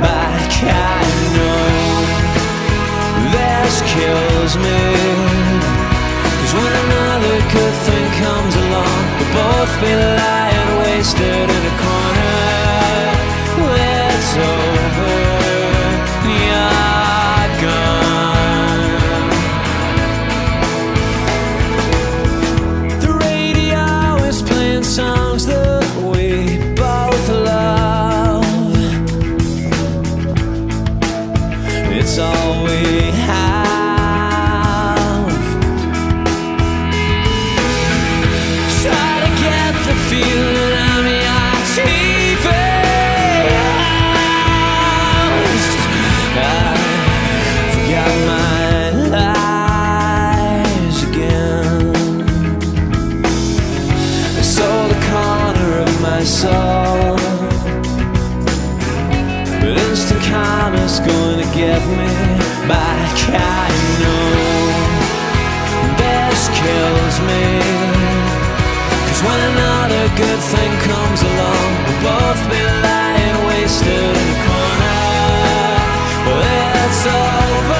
back I know This kills me. When another good thing comes along We'll both be lying wasted in a corner. Going to get me back. I know this kills me. Cause when another good thing comes along, we'll both be lying wasted in a corner. Well, it's all